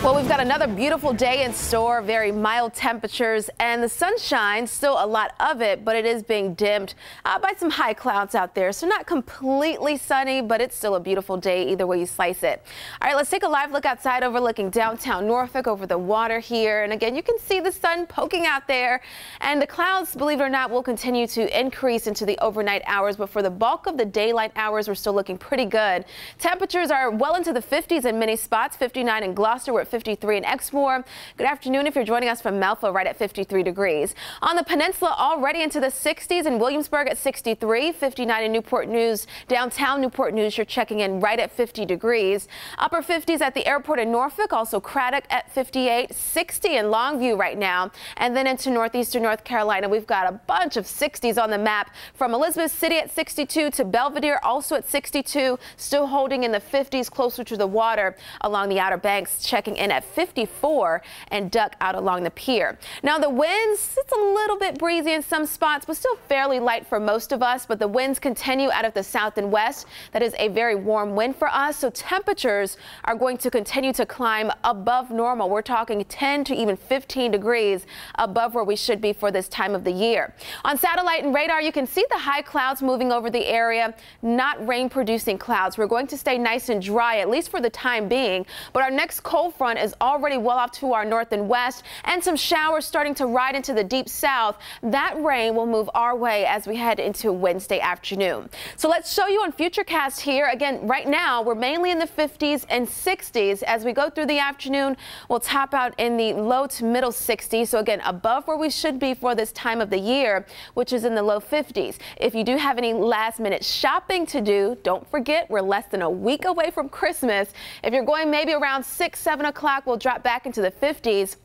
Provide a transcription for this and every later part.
Well, we've got another beautiful day in store, very mild temperatures and the sunshine, still a lot of it, but it is being dimmed uh, by some high clouds out there. So not completely sunny, but it's still a beautiful day either way you slice it. All right, let's take a live look outside overlooking downtown Norfolk over the water here. And again, you can see the sun poking out there and the clouds, believe it or not, will continue to increase into the overnight hours. But for the bulk of the daylight hours, we're still looking pretty good. Temperatures are well into the 50s in many spots, 59 in Gloucester. We're 53 in Exmore. Good afternoon if you're joining us from Melfa right at 53 degrees. On the peninsula already into the 60s in Williamsburg at 63, 59 in Newport News. Downtown Newport News you're checking in right at 50 degrees. Upper 50s at the airport in Norfolk, also Craddock at 58, 60 in Longview right now. And then into northeastern North Carolina we've got a bunch of 60s on the map from Elizabeth City at 62 to Belvidere also at 62, still holding in the 50s closer to the water along the Outer Banks checking in at 54 and Duck out along the pier. Now the winds, it's a little bit breezy in some spots, but still fairly light for most of us. But the winds continue out of the south and west. That is a very warm wind for us. So temperatures are going to continue to climb above normal. We're talking 10 to even 15 degrees above where we should be for this time of the year. On satellite and radar, you can see the high clouds moving over the area, not rain producing clouds. We're going to stay nice and dry, at least for the time being. But our next cold front front is already well off to our north and west and some showers starting to ride into the deep south. That rain will move our way as we head into Wednesday afternoon. So let's show you on Futurecast here. Again, right now we're mainly in the 50s and 60s. As we go through the afternoon, we'll top out in the low to middle 60s. So again, above where we should be for this time of the year, which is in the low 50s. If you do have any last minute shopping to do, don't forget we're less than a week away from Christmas. If you're going maybe around 6, 7 o'clock, o'clock will drop back into the 50s.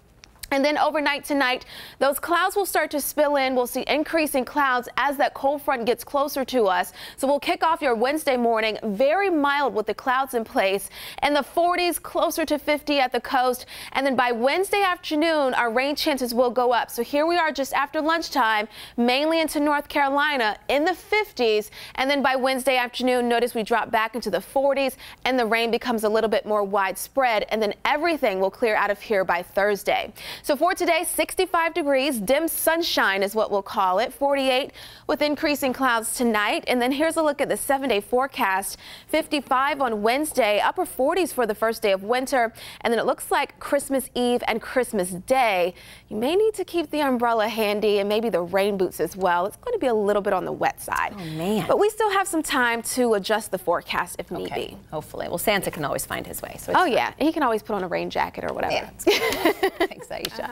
And then overnight tonight, those clouds will start to spill in. We'll see increasing clouds as that cold front gets closer to us. So we'll kick off your Wednesday morning very mild with the clouds in place and the 40s closer to 50 at the coast. And then by Wednesday afternoon, our rain chances will go up. So here we are just after lunchtime, mainly into North Carolina in the 50s. And then by Wednesday afternoon, notice we drop back into the 40s and the rain becomes a little bit more widespread. And then everything will clear out of here by Thursday. So for today, 65 degrees, dim sunshine is what we'll call it. 48 with increasing clouds tonight. And then here's a look at the seven day forecast. 55 on Wednesday, upper 40s for the first day of winter. And then it looks like Christmas Eve and Christmas Day. You may need to keep the umbrella handy and maybe the rain boots as well. It's going to be a little bit on the wet side. Oh, man. But we still have some time to adjust the forecast if need okay. be. Hopefully. Well, Santa can always find his way. So oh, yeah. He can always put on a rain jacket or whatever. Yeah. Thanks, Iisha. Uh -huh.